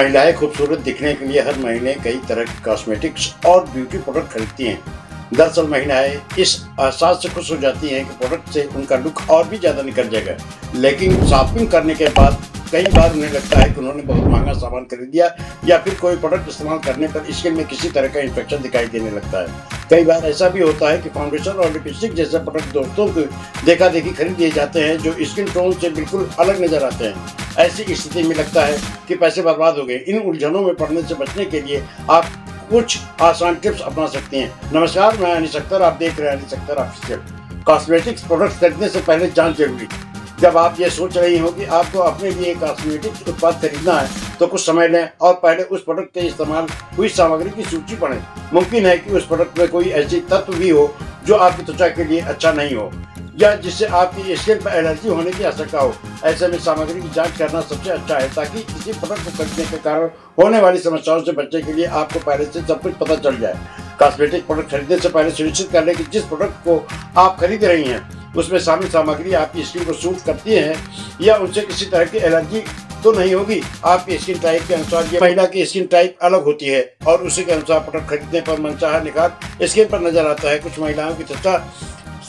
महिलाएँ खूबसूरत दिखने के लिए हर महीने कई तरह के कॉस्मेटिक्स और ब्यूटी प्रोडक्ट खरीदती हैं। दरअसल महिलाएँ इस एहसास से खुश हो जाती हैं कि प्रोडक्ट से उनका लुक और भी ज़्यादा निकल जाएगा। लेकिन शॉपिंग करने के बाद कई बार उन्हें लगता है कि उन्होंने बहुत महँगा सामान खरीद दिया या फिर कोई प्रोडक्ट इस्तेमाल करने पर स्किन में किसी तरह का इन्फेक्शन दिखाई देने लगता है। कई बार ऐसा भी होता है कि फाउंडेशन और लिपस्टिक जैसे प्रोडक्ट दोस्तों को देखा देखी खरीद दिए जाते हैं जो स्किन टोन से बिल्कुल अलग नज़र आते हैं। ऐसी स्थिति में लगता है कि पैसे बर्बाद हो गए। इन उलझनों में पड़ने से बचने के लिए आप कुछ आसान टिप्स अपना सकते हैं। नमस्कार, मैं अनिश अख्तर आप देख रहे हैं Anish Akhtar official. Cosmetics products खरीदने से पहले जाँच ज़रूरी। जब आप ये सोच रही हो कि आपको अपने लिए कॉस्मेटिक्स उत्पाद खरीदना है तो कुछ समय लें और पहले उस प्रोडक्ट के इस्तेमाल हुई सामग्री की सूची पढ़ें। मुमकिन है कि उस प्रोडक्ट में कोई ऐसी तत्व भी हो जो आपकी त्वचा के लिए अच्छा नहीं हो। या जिससे आपकी स्किन पर एलर्जी होने की आशंका हो। ऐसे में सामग्री की जाँच करना सबसे अच्छा है, ताकि किसी प्रोडक्ट को के कारण होने वाली समस्याओं से बचने के लिए आपको पहले से सब कुछ पता चल जाए। कॉस्मेटिक प्रोडक्ट खरीदने से पहले सुनिश्चित कर लें कि जिस प्रोडक्ट को आप खरीद रही हैं, उसमें शामिल सामग्री आपकी स्किन को सूट करती है, या उनसे किसी तरह की एलर्जी तो नहीं होगी। आपकी स्किन टाइप के अनुसार ये महिला की स्किन टाइप अलग होती है, और उसी के अनुसार प्रोडक्ट खरीदने पर मनचाहा निखार स्किन पर नज़र आता है। कुछ महिलाओं की त्वचा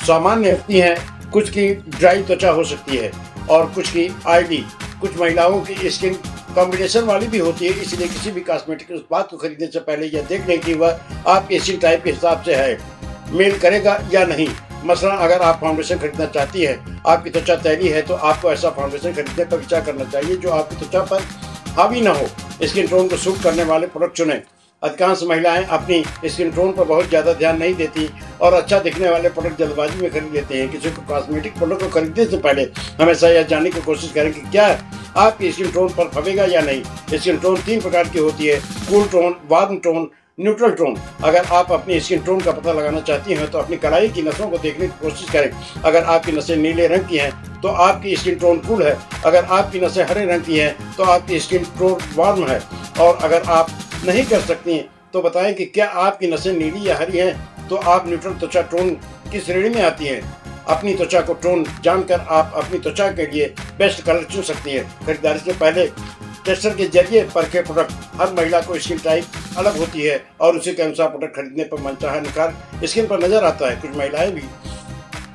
सामान्य होती हैं, कुछ की ड्राई त्वचा हो सकती है और कुछ की ऑयली कुछ महिलाओं की स्किन कॉम्बिनेशन वाली भी होती है, इसलिए किसी भी कॉस्मेटिक उत्पाद को खरीदने से पहले यह देख लें कि वह आपके स्किन टाइप के हिसाब से है। मेल करेगा या नहीं? मसला, अगर आप फाउंडेशन खरीदना चाहती है, आपकी त्वचा तैली है तो आपको ऐसा फाउंडेशन खरीदने पर विचार करना चाहिए जो आपकी त्वचा पर हावी ना हो। स्किन टोन को सूट करने वाले प्रोडक्ट चुनें। अधिकांश महिलाएँ अपनी स्किन टोन पर बहुत ज़्यादा ध्यान नहीं देती और अच्छा दिखने वाले प्रोडक्ट जल्दबाजी में खरीद लेते हैं। किसी को कॉस्मेटिक प्रोडक्ट को खरीदने से पहले हमेशा यह जानने की कोशिश करें कि क्या आपकी स्किन टोन पर फबेगा या नहीं। स्किन टोन तीन प्रकार की होती है cool tone warm tone neutral tone अगर आप अपनी स्किन टोन का पता लगाना चाहती हैं तो अपनी कलाई की नसों को देखने की कोशिश करें। अगर आपकी नसें नीले रंग की हैं तो आपकी स्किन टोन कूल है। अगर आपकी नसें हरे रंग की हैं तो आपकी स्किन टोन वार्म है। और अगर आप नहीं कर सकती तो बताएँ कि क्या आपकी नसें नीली या हरी हैं? तो आप न्यूट्रल त्वचा टोन की श्रेणी में आती हैं? अपनी त्वचा को टोन जानकर आप अपनी त्वचा के लिए बेस्ट कलर चुन सकती हैं। खरीदारी से पहले टेस्टर के ज़रिए परखे प्रोडक्ट हर महिला को स्किन टाइप अलग होती है और उसी के अनुसार प्रोडक्ट खरीदने पर मनचाहा निखार स्किन पर नज़र आता है। कुछ महिलाएँ भी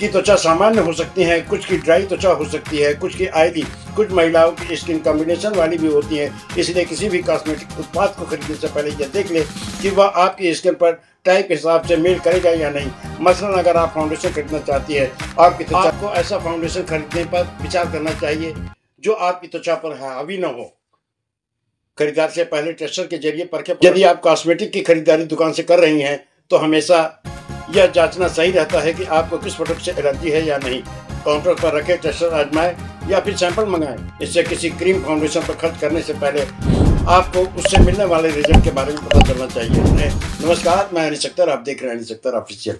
की त्वचा सामान्य हो सकती है कुछ की ड्राई त्वचा हो सकती है कुछ की आयली कुछ महिलाओं की स्किन कॉम्बिनेशन वाली भी होती है। इसलिए किसी भी कॉस्मेटिक उत्पाद को खरीदने से पहले यह देख ले कि वह आपकी स्किन पर टाइप के हिसाब से मेल करेगा या नहीं। मसलन अगर आप फाउंडेशन खरीदना चाहती है आपकी त्वचा को ऐसा फाउंडेशन खरीदने पर विचार करना चाहिए जो आपकी त्वचा पर हावी न हो। खरीदार से पहले टेस्टर के ज़रिए परखे यदि आप कॉस्मेटिक की खरीदारी दुकान से कर रही हैं तो हमेशा यह जांचना सही रहता है कि आपको किस प्रोडक्ट से एलर्जी है या नहीं। काउंटर पर रखे टेस्टर आजमाए या फिर सैंपल मंगाएँ। इससे किसी क्रीम फाउंडेशन पर खर्च करने से पहले आपको उससे मिलने वाले रिज़ल्ट के बारे में पता चलना चाहिए। नमस्कार, मैं हरी सक्तर आप देख रहे हैं हरी सक्तर ऑफिशियल